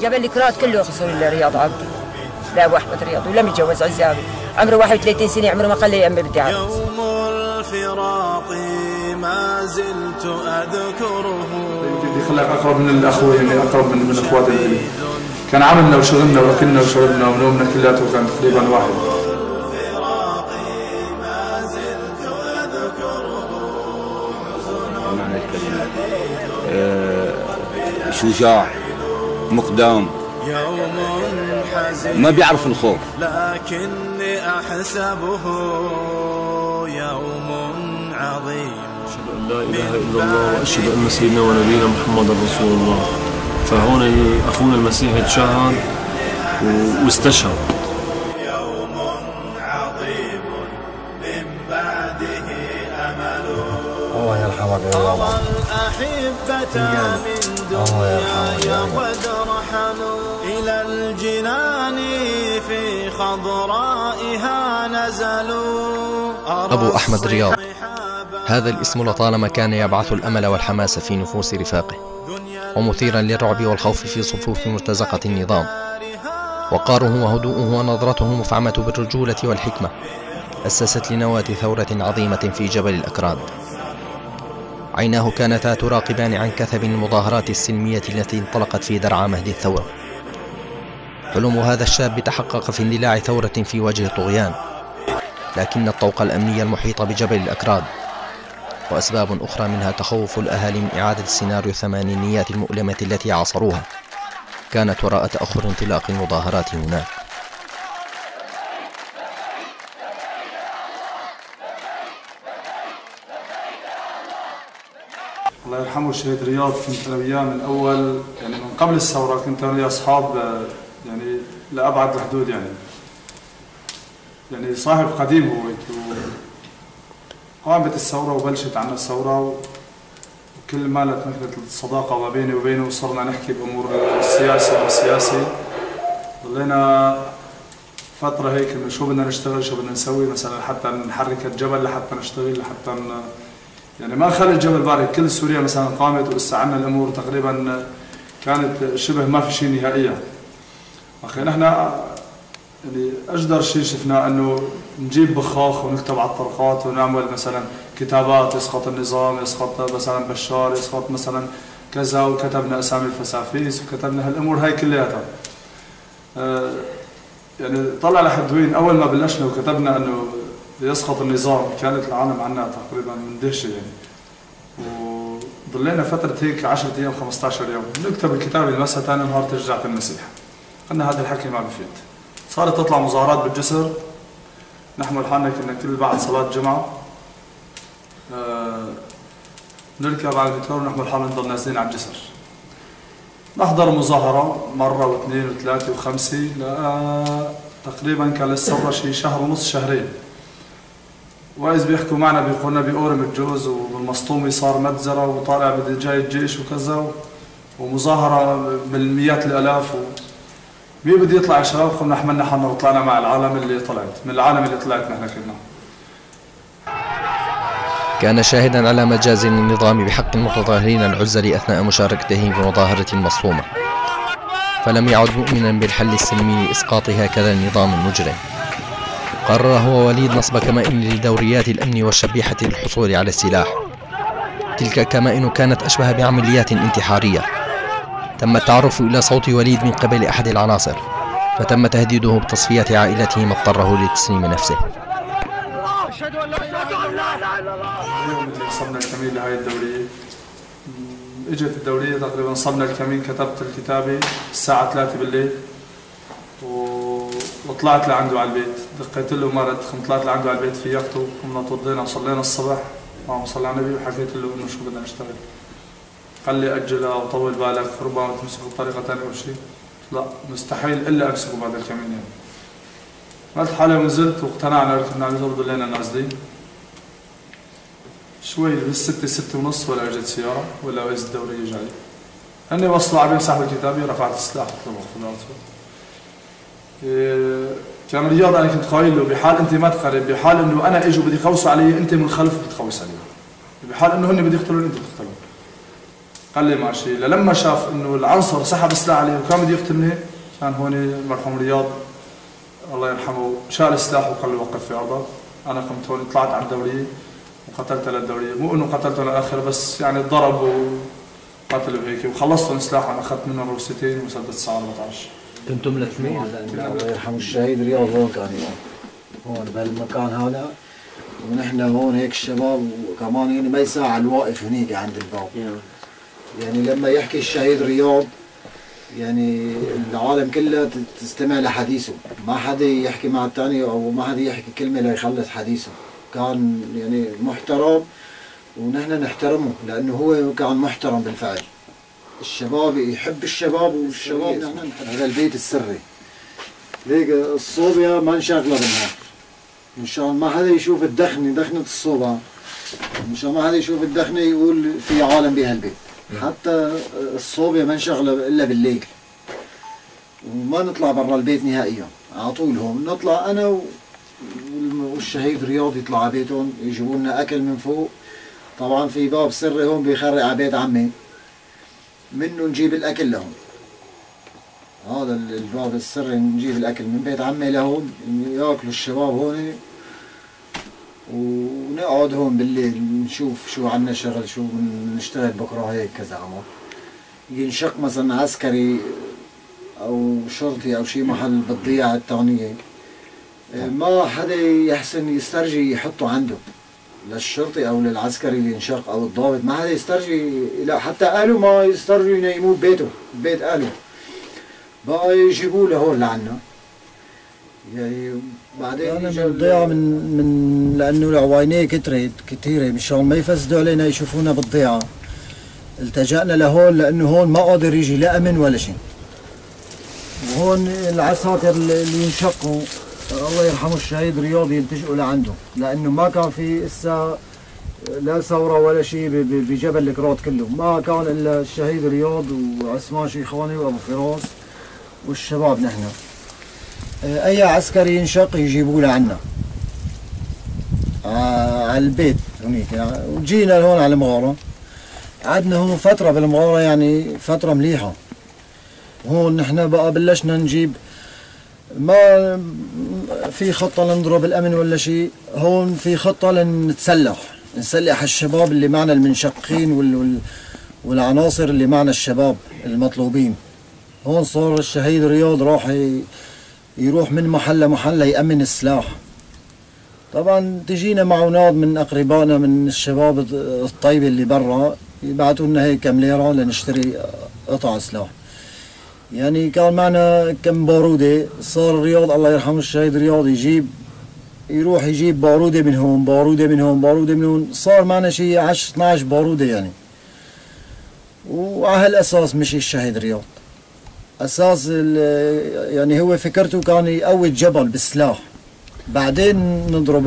جبل الكرات كله خسر رياض عبدي. لا أبو أحمد رياض ولم يتجوز عزابي. عمره 31 سنة عمره ما قال لي امي بدي يوم الفراق ما زلت أذكره. بدي خليك أقرب من الأخوة يعني أقرب من من اخواتي كان عملنا وشغلنا وأكلنا وشربنا ونومنا كلياته كان تقريبا واحد. شجاع مقدام يوم حزين ما بيعرف الخوف. لكني أحسبه يوم عظيم. أشهد أن لا إله إلا الله وأشهد أن سيدنا ونبينا محمد رسول الله. فهون أخونا المسيح اتشهد و- واستشهد. عظيم. من بعده امل الله يرحمك يا الله الأحبة من دنياي قد رحلوا إلى الجنان في خضرائها نزلوا. أبو أحمد رياض. هذا الاسم لطالما كان يبعث الأمل والحماس في نفوس رفاقه. ومثيرا للرعب والخوف في صفوف مرتزقة النظام. وقاره وهدوءه ونظرته مفعمة بالرجولة والحكمة. أسست لنواة ثورة عظيمة في جبل الأكراد. عيناه كانتا تراقبان عن كثب المظاهرات السلمية التي انطلقت في درعا مهد الثورة. حلم هذا الشاب تحقق في اندلاع ثورة في وجه طغيان لكن الطوق الأمني المحيط بجبل الأكراد. وأسباب أخرى منها تخوف الأهالي من إعادة سيناريو الثمانينيات المؤلمة التي عاصروها. كانت وراء تأخر انطلاق المظاهرات هناك. يرحمه الشهيد رياض كنت أنا وياه من اول يعني من قبل الثورة كنت أنا وياه أصحاب آه، يعني لابعد الحدود يعني يعني صاحب قديم هو قامت الثورة وبلشت عنا الثورة وكل ما تمكنت الصداقة ما بيني وبينه وصرنا نحكي بأمور السياسة والسياسي ضلينا فترة هيك إنه شو بدنا نشتغل شو بدنا نسوي مثلا حتى نحرك الجبل لحتى نشتغل لحتى. يعني ما خلى الجبل بارد كل سوريا مثلا قامت ولسه عنا الأمور تقريبا كانت شبه ما في شيء نهائيا. أخي نحن يعني أجدر شيء شفناه إنه نجيب بخاخ ونكتب على الطرقات ونعمل مثلا كتابات يسقط النظام يسقط مثلا بشار يسقط مثلا كذا وكتبنا أسامي الفسافيس وكتبنا هالأمور هاي كلياتها. آه، يعني طلع لحد وين؟ أول ما بلشنا وكتبنا إنه يسقط النظام. كانت العالم عنا تقريبا مندهشه يعني. وضلينا فترة هيك 10 أيام 15 يوم. نكتب الكتاب المسا ثاني نهار ترجعت المسيح. قلنا هذا الحكي ما بفيد. صارت تطلع مظاهرات بالجسر. نحمل حالنا كنا كل بعد صلاة جمعة. آه نركب على القطار ونحمل حالنا نضل نازلين على الجسر. نحضر مظاهرة مرة واثنين وثلاثة وخمسة. لا تقريبا كان للثورة شي شهر ونص شهرين. وإذ بيحكوا معنا بيقولنا بأورم الجوز والمسطومي صار متزرة وطالع بدي جاي الجيش وكذا ومظاهرة بالمئات الآلاف و... مين بده يطلع يا شباب قمنا حملنا حالنا وطلعنا مع العالم اللي طلعت من العالم اللي طلعت نحن كلنا. كان شاهدا على مجاز النظام بحق المتظاهرين العزل أثناء مشاركتهم في مظاهرة المصفومة فلم يعد مؤمنا بالحل السلمي لإسقاط هكذا النظام المجرم. قرر هو وليد نصب كمائن لدوريات الأمن والشبيحة للحصول على السلاح. تلك الكمائن كانت أشبه بعمليات انتحارية. تم التعرف إلى صوت وليد من قبل أحد العناصر فتم تهديده بتصفية عائلته ما اضطره لتسليم نفسه. اليوم اللي صبنا الكمين لهاي الدورية. إجت الدورية تقريبا صبنا الكمين كتبت الكتابة الساعة 3 بالليل. وطلعت لعنده على البيت. دقيت له ما رد قمت طلعت لعنده على البيت في يخته قمنا توضينا وصلينا الصبح اللهم صل على النبي وحكيت له إنه شو بدنا نشتغل. قال لي اجلها وطول بالك ربما تمسكه بطريقة ثانية أو شيء. لا مستحيل إلا امسكه بعد الكمين يعني عملت حالي ونزلت واقتنعنا ركبنا على الأرض ضلينا نازلين. شوي بالستة ستة ونص ولا اجت سيارة ولا رئيس الدورية جاي هني وصلوا على سحب الكتابي رفعت السلاح قلت له كان رياض أنا كنت قايل له بحال أنت ما تقرب بحال إنه أنا إجوا بدي يخوصوا علي أنت من الخلف بتخوص علي. بحال إنه هن بده يقتلوني أنتم تقتلون قال لي ماشي. لما شاف إنه العنصر سحب سلاح عليه وكان بده يقتلني كان هون المرحوم رياض الله يرحمه شال السلاح وقال لي وقف في ارضك أنا قمت هون طلعت على الدوريه وقتلت للدوريه مو إنه قتلته للاخر بس يعني ضرب وقتل وهيك وخلصت السلاح أنا أخذت منه روستين ومسدس 9 14 كنتم الاثنين الله يرحم الشهيد رياض هون كان يوم. هون بهالمكان هذا. ونحن هون هيك الشباب وكمان يعني ما يساع الواقف هنيك عند الباب. يعني لما يحكي الشهيد رياض يعني العالم كلها تستمع لحديثه. ما حدا يحكي مع الثاني أو ما حدا يحكي كلمة ليخلص حديثه. كان يعني محترم ونحن نحترمه لأنه هو كان محترم بالفعل. الشباب يحب الشباب والشباب نحن نحب. هذا البيت السري. ليك الصوبيا ما انشغله بالنهار إن شاء الله ما حدا يشوف الدخنة دخنة الصوبة إن شاء الله ما حدا يشوف الدخنة يقول في عالم بهالبيت حتى الصوبيا ما انشغله إلا بالليل. وما نطلع برا البيت نهائيا. على طول هون. نطلع أنا والشهيد رياض يطلع على بيتهم يجيبوا لنا أكل من فوق. طبعا في باب سري هون بيخرق على بيت عمي. منه نجيب الأكل لهون هذا الباب السري نجيب الأكل من بيت عمي لهون ياكلوا الشباب هون. ونقعد هون بالليل نشوف شو عنا شغل شو بنشتغل بكرة هيك كذا عمر. ينشق مثلا عسكري أو شرطي أو شي محل بالضيعة الثانية ما حدا يحسن يسترجي يحطه عنده. للشرطي أو للعسكري اللي ينشق أو الضابط ما حدا يسترجي لا حتى أهله ما يسترجوا ينيموه ببيته ببيت أهله. بقى يجيبوه لهون لعنا. يعني بعدين أنا بالضيعه من من لأنه العوينيه كترت كثيره مشان ما يفسدوا علينا يشوفونا بالضيعة. التجأنا لهون لأنه هون ما قادر يجي لا أمن ولا شيء. وهون العساكر اللي ينشقوا. الله يرحمه الشهيد رياض يلتجئوا لعنده لأنه ما كان في إسا لا ثورة ولا شيء بجبل الكرات كله. ما كان إلا الشهيد رياض وعثمان شيخاني وأبو فراس والشباب نحن. أي عسكري ينشق يجيبوه لعنا. آه على البيت هنيك. يعني وجينا هون على المغارة. قعدنا هون فترة بالمغارة يعني فترة مليحة. هون نحن بقى بلشنا نجيب ما في خطة لنضرب الأمن ولا شيء؟ هون في خطة لنتسلح. نسلح الشباب اللي معنا المنشقين وال وال والعناصر اللي معنا الشباب المطلوبين. هون صار الشهيد رياض راح يروح من محل لمحل يأمن السلاح. طبعا تجينا معونات من أقربائنا من الشباب الطيبة اللي برا يبعثوا لنا هيك كم ليرة لنشتري قطع سلاح. يعني كان معنا كم بارودة؟ صار رياض الله يرحمه الشهيد رياض يجيب يروح يجيب بارودة من هون بارودة من هون بارودة من هون صار معنا شيء 10 12 بارودة يعني. وعلى هالأساس مشي الشهيد رياض أساس يعني هو فكرته كان يقوي الجبل بالسلاح بعدين نضرب